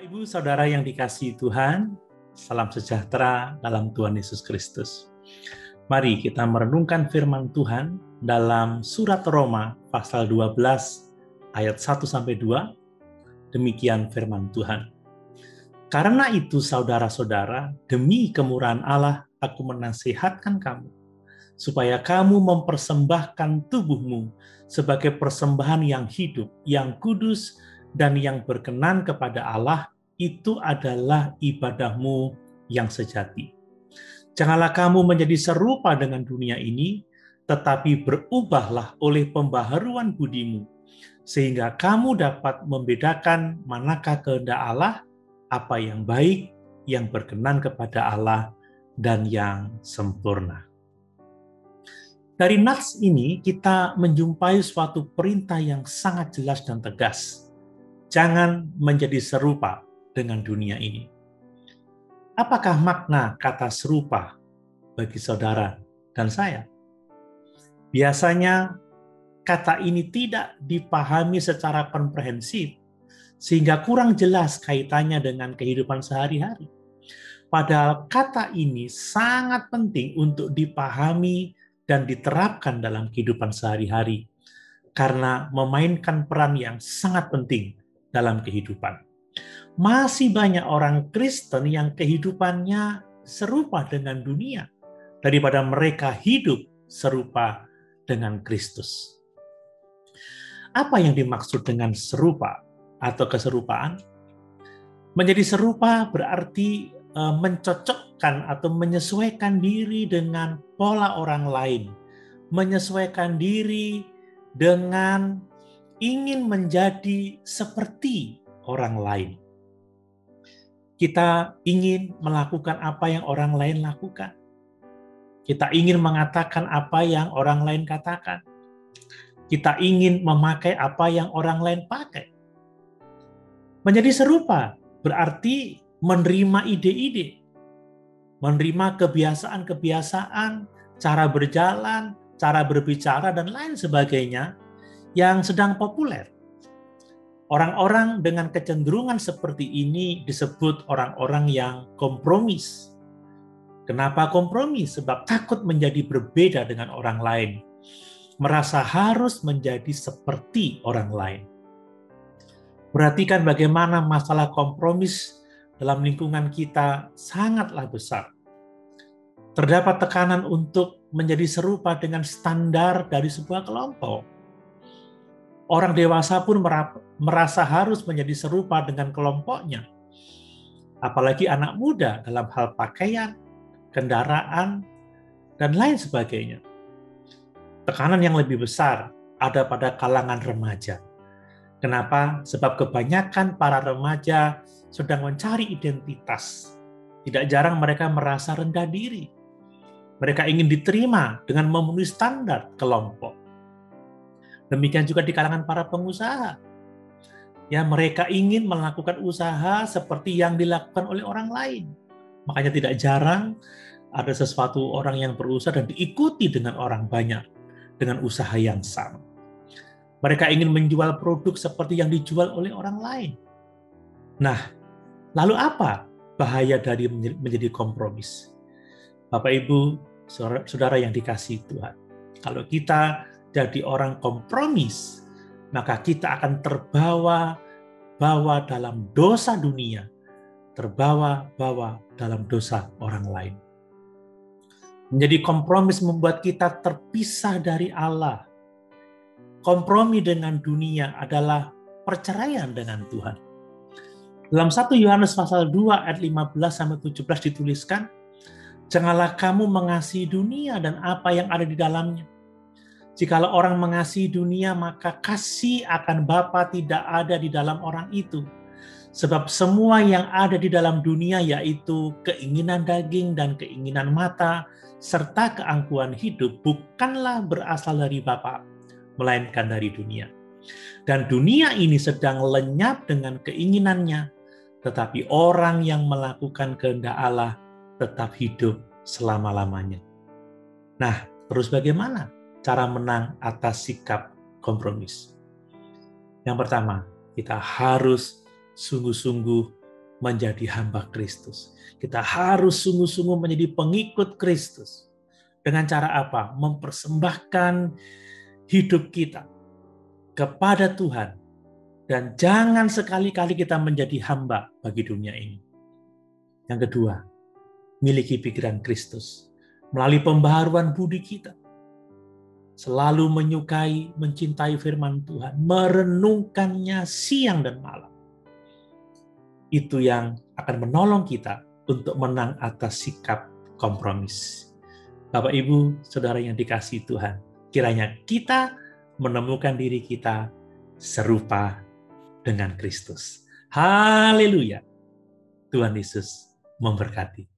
Ibu, saudara yang dikasihi Tuhan, salam sejahtera dalam Tuhan Yesus Kristus. Mari kita merenungkan firman Tuhan dalam surat Roma pasal 12 ayat 1 sampai 2. Demikian firman Tuhan. Karena itu saudara-saudara, demi kemurahan Allah aku menasihatkan kamu supaya kamu mempersembahkan tubuhmu sebagai persembahan yang hidup, yang kudus, dan yang berkenan kepada Allah itu adalah ibadahmu yang sejati. Janganlah kamu menjadi serupa dengan dunia ini, tetapi berubahlah oleh pembaharuan budimu, sehingga kamu dapat membedakan manakah kehendak Allah, apa yang baik, yang berkenan kepada Allah, dan yang sempurna. Dari nats ini kita menjumpai suatu perintah yang sangat jelas dan tegas jangan menjadi serupa dengan dunia ini. Apakah makna kata serupa bagi saudara dan saya? Biasanya kata ini tidak dipahami secara komprehensif sehingga kurang jelas kaitannya dengan kehidupan sehari-hari. Padahal kata ini sangat penting untuk dipahami dan diterapkan dalam kehidupan sehari-hari karena memainkan peran yang sangat penting dalam kehidupan. Masih banyak orang Kristen yang kehidupannya serupa dengan dunia daripada mereka hidup serupa dengan Kristus. Apa yang dimaksud dengan serupa atau keserupaan? Menjadi serupa berarti e, mencocokkan atau menyesuaikan diri dengan pola orang lain, menyesuaikan diri dengan ingin menjadi seperti orang lain. Kita ingin melakukan apa yang orang lain lakukan. Kita ingin mengatakan apa yang orang lain katakan. Kita ingin memakai apa yang orang lain pakai. Menjadi serupa berarti menerima ide-ide, menerima kebiasaan-kebiasaan, cara berjalan, cara berbicara, dan lain sebagainya yang sedang populer. Orang-orang dengan kecenderungan seperti ini disebut orang-orang yang kompromis. Kenapa kompromi? Sebab takut menjadi berbeda dengan orang lain. Merasa harus menjadi seperti orang lain. Perhatikan bagaimana masalah kompromis dalam lingkungan kita sangatlah besar. Terdapat tekanan untuk menjadi serupa dengan standar dari sebuah kelompok Orang dewasa pun merasa harus menjadi serupa dengan kelompoknya. Apalagi anak muda dalam hal pakaian, kendaraan, dan lain sebagainya. Tekanan yang lebih besar ada pada kalangan remaja. Kenapa? Sebab kebanyakan para remaja sedang mencari identitas. Tidak jarang mereka merasa rendah diri. Mereka ingin diterima dengan memenuhi standar kelompok. Demikian juga di kalangan para pengusaha. Ya, mereka ingin melakukan usaha seperti yang dilakukan oleh orang lain. Makanya tidak jarang ada sesuatu orang yang berusaha dan diikuti dengan orang banyak dengan usaha yang sama. Mereka ingin menjual produk seperti yang dijual oleh orang lain. Nah, lalu apa bahaya dari menjadi kompromis? Bapak Ibu, saudara yang dikasih Tuhan. Kalau kita jadi orang kompromis, maka kita akan terbawa bawa dalam dosa dunia, terbawa-bawa dalam dosa orang lain. Menjadi kompromis membuat kita terpisah dari Allah. Kompromi dengan dunia adalah perceraian dengan Tuhan. Dalam 1 Yohanes pasal 2 ayat 15 sampai 17 dituliskan, "Janganlah kamu mengasihi dunia dan apa yang ada di dalamnya Jikalau orang mengasihi dunia, maka kasih akan Bapa tidak ada di dalam orang itu. Sebab semua yang ada di dalam dunia yaitu keinginan daging dan keinginan mata, serta keangkuhan hidup bukanlah berasal dari Bapa, melainkan dari dunia. Dan dunia ini sedang lenyap dengan keinginannya, tetapi orang yang melakukan kehendak Allah tetap hidup selama-lamanya. Nah, terus bagaimana? Cara menang atas sikap kompromis. Yang pertama, kita harus sungguh-sungguh menjadi hamba Kristus. Kita harus sungguh-sungguh menjadi pengikut Kristus. Dengan cara apa? Mempersembahkan hidup kita kepada Tuhan. Dan jangan sekali-kali kita menjadi hamba bagi dunia ini. Yang kedua, miliki pikiran Kristus melalui pembaharuan budi kita. Selalu menyukai, mencintai firman Tuhan, merenungkannya siang dan malam itu yang akan menolong kita untuk menang atas sikap kompromis. Bapak Ibu, saudara yang dikasih Tuhan, kiranya kita menemukan diri kita serupa dengan Kristus. Haleluya. Tuhan Yesus memberkati.